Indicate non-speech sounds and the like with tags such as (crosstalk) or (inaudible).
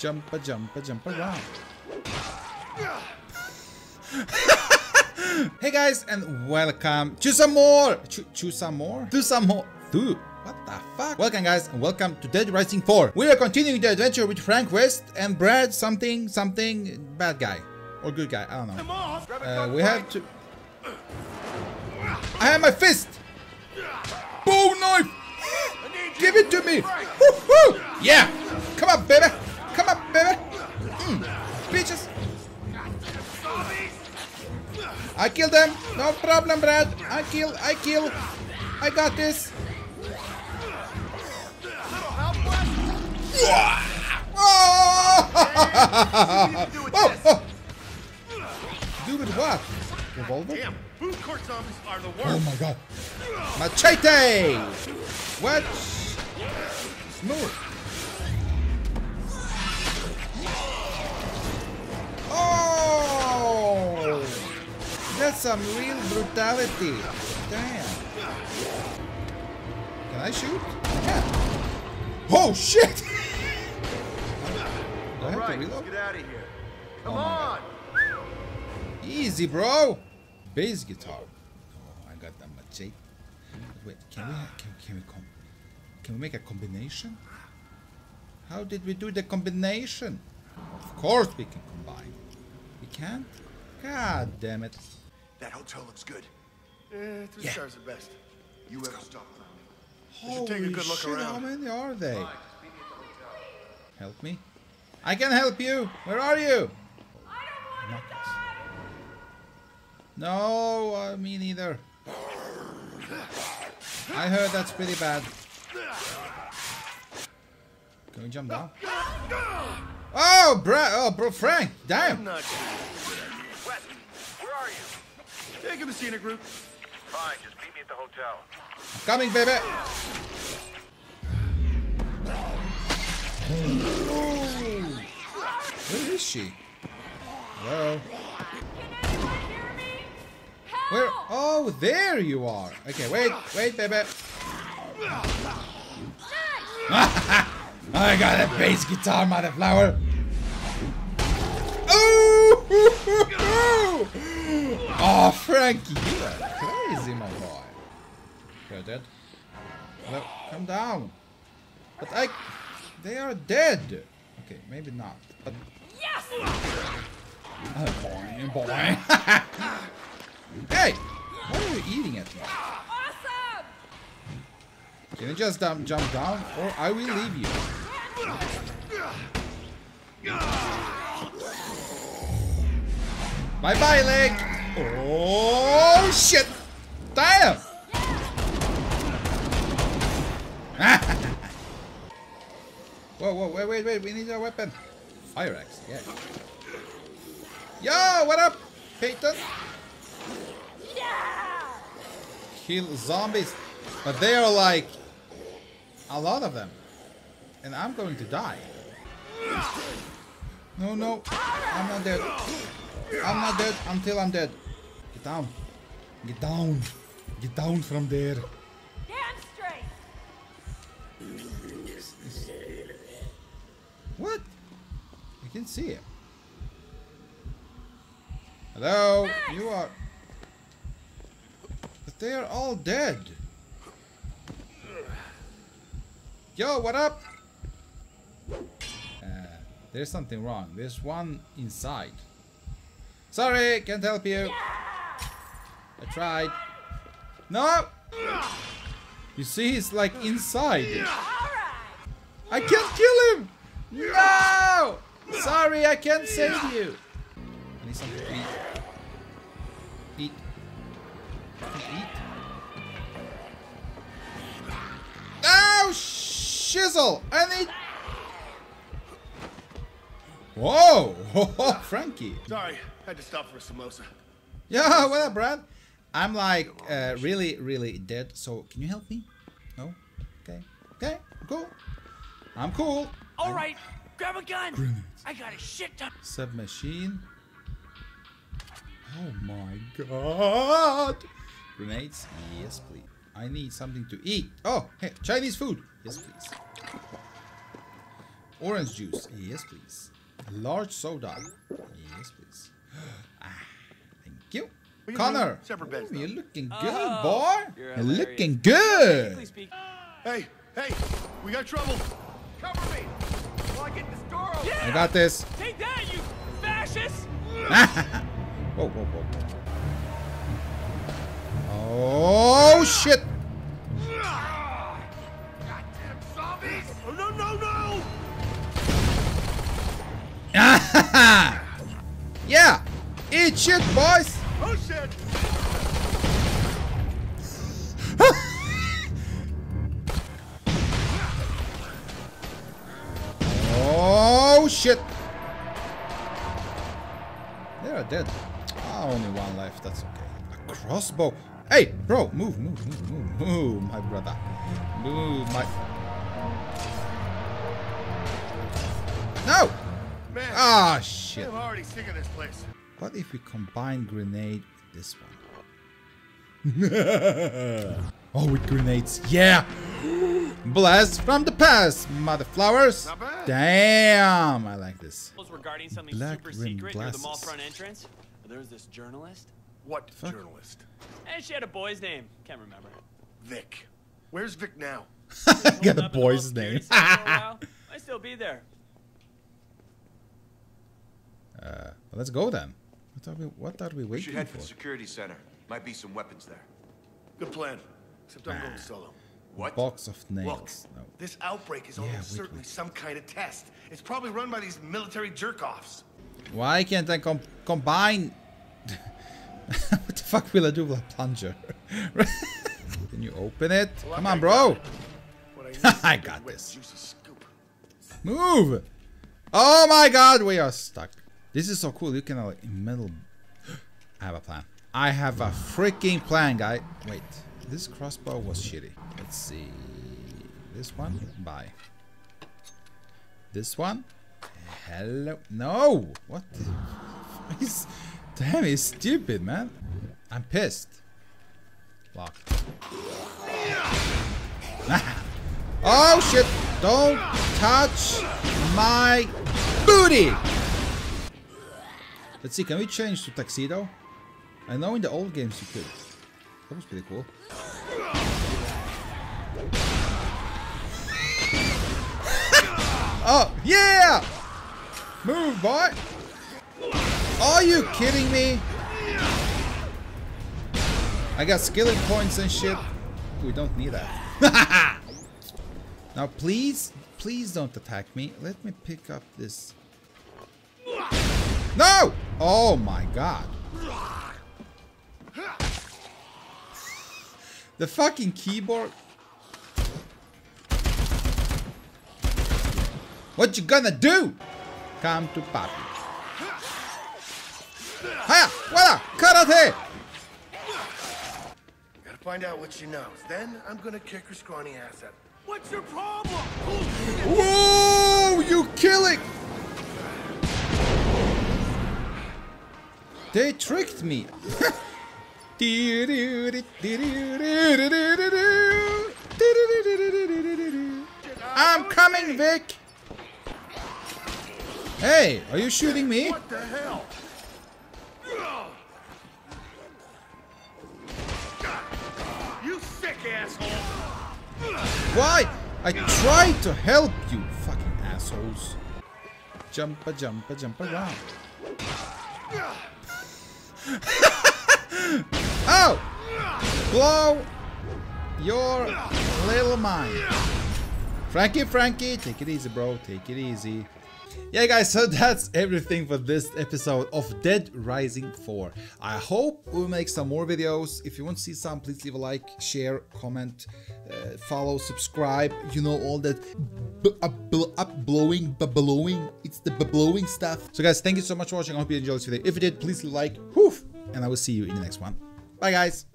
Jump a jump a jump around. (laughs) hey guys, and welcome to some more. To, to some more? To some more. To what the fuck? Welcome guys, and welcome to Dead Rising 4. We are continuing the adventure with Frank West and Brad something something bad guy or good guy. I don't know. Uh, we have to. I have my fist. Bow knife. Give it to me. Yeah. Come on, baby. Come on, baby. Mm. Bitches. I kill them. No problem, Brad. I kill. I kill. I got this. Oh! oh, oh. Do with what? Revolver? Damn, food court zombies are the Oh my god. Machete! What? Smooth. That's some real brutality. Damn. Can I shoot? Yeah. Oh shit! (laughs) Have to let's get out of here. Come Oh on. Easy, bro. Bass guitar. Oh, I got that machete. Wait, can we can, can we com can we make a combination? How did we do the combination? Of course we can combine. We can't. God damn it. That hotel looks good. Yeah, three Yeah. stars at best. You ever stop? Holy take a good look shit, how many are they? Help me. I can help you. Where are you? Knuckles. No, uh, me neither. I heard that's pretty bad. Can we jump down? Oh, bro, oh, bro, Frank, I'm damn. You? Take him to scenic group. Fine, just meet me at the hotel. I'm coming, baby. Where is she? Hello. Where? Oh, there you are. Okay, wait, wait, baby. (laughs) I got a bass guitar, mother flower. Oh! (laughs) (gasps) oh, Frankie, you are crazy, my boy. You're dead. Hello, come down. But I, they are dead. Okay, maybe not. But Yes! uh, boing, boing. (laughs) hey, what are you eating at me? Awesome! Can you just um, jump down, or I will leave you? Bye bye, leg. Oh shit! Damn! (laughs) whoa, whoa, wait, wait, wait! We need a weapon. Fire axe, yeah. Yo, what up, Peyton? Kill zombies, but they are like a lot of them, and I'm going to die. No, no, I'm not dead. I'm not dead until I'm dead. Get down. Get down. Get down from there. Damn straight! What? I can see it. Hello? You are... But they are all dead. Yo, what up? Uh, there's something wrong. There's one inside. Sorry, can't help you. I tried. No! You see, he's like inside. I can't kill him! No! Sorry, I can't save you. I need something to eat. Eat. Eat. Oh, shizzle! I need. Whoa! Frankie. Sorry, had to stop for a samosa. Yeah, what up, Brad? I'm like uh, really, really dead. So can you help me? No. Okay. Okay. I'm cool. I'm cool. All right, grab a gun. Grenades. I got a shit ton. Submachine. Oh my god. Grenades? Yes, please. I need something to eat. Oh, hey, Chinese food. Yes, please. Orange juice. Yes, please. Large soda. Yes, please. (gasps) ah, thank you. We can Connor. separate beds, Ooh, you're looking good, Oh, boy. you're You're looking good. Hey, hey, we got trouble. Cover me! While I get this door open! I got this. Take that, you fascist! (laughs) whoa, whoa, whoa. Oh, shit. (laughs) yeah. Eat shit, boys. Oh, (laughs) shit! Oh, shit. They are dead. Ah, only one life. That's okay. A crossbow. Hey, bro. Move, move, move, move, move, my brother. Move, my... No! Man, Ah, shit. I'm already sick of this place. What if we combine grenade with this one? (laughs) oh, with grenades. Yeah! Blast from the past, mother flowers. Not bad. Damn, I like this. Regarding something Black super rimmed secret near the mall front entrance, there was this journalist, What Fuck. journalist? and she had a boy's name. Can't remember. Vick. Where's Vick now? (laughs) Got a up in the boy's name. security cell for a while. (laughs) Might still be there. Uh, well, let's go then. What are we, what are we We should head for for? the security center. Might be some weapons there. Good plan. Except I'm going solo. What? Box of Look, nails. No. this outbreak is Yeah, almost wait, certainly wait. some kind of test. It's probably run by these military jerk-offs. Why can't I com combine? (laughs) what the fuck will I do with a plunger? (laughs) Can you open it? Well, Come I on, bro. it. I, (laughs) need is I a good got this. Move! Oh my god, we are stuck. This is so cool. You can like metal. I have a plan. I have a freaking plan, guy. Wait, this crossbow was shitty. Let's see. This one, bye. This one, hello. No, what? Damn, he's stupid, man. I'm pissed. Lock. (laughs) Oh shit! Don't touch my booty! Let's see, can we change to tuxedo? I know in the old games you could. That was pretty cool. oh, yeah! Move, boy! Are you kidding me? I got skilling points and shit. We don't need that. (laughs) now, please, please don't attack me. Let me pick up this. No! Oh my god. The fucking keyboard. What you gonna do? Come to papi. Hiya! Wada! Karate! Gotta find out what she knows. Then I'm gonna kick her scrawny ass out. What's your problem? Whoa! You killing! They tricked me. I'm coming, Vick. Hey, are you shooting me? What the hell? You sick asshole! Why? I tried to help you, fucking assholes. Jumpa, jumpa, jump around. (laughs) oh! Blow your little mind. Frankie, Frankie, take it easy, bro. Take it easy. Yeah, guys, so (laughs) that's everything for this episode of Dead Rising 4. I hope we'll make some more videos. If you want to see some, please leave a like, share, comment, uh, follow, subscribe. You know, all that b- up, blowing, blowing. It's the blowing stuff. So, guys, thank you so much for watching. I hope you enjoyed this video. If you did, please like. Whew, and I will see you in the next one. Bye, guys.